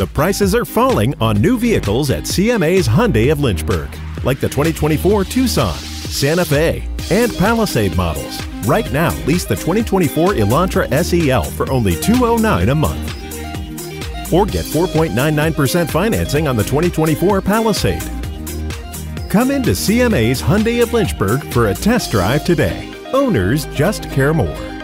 The prices are falling on new vehicles at CMA's Hyundai of Lynchburg, like the 2024 Tucson, Santa Fe, and Palisade models. Right now, lease the 2024 Elantra SEL for only $209 a month. Or get 4.99% financing on the 2024 Palisade. Come into CMA's Hyundai of Lynchburg for a test drive today. Owners just care more.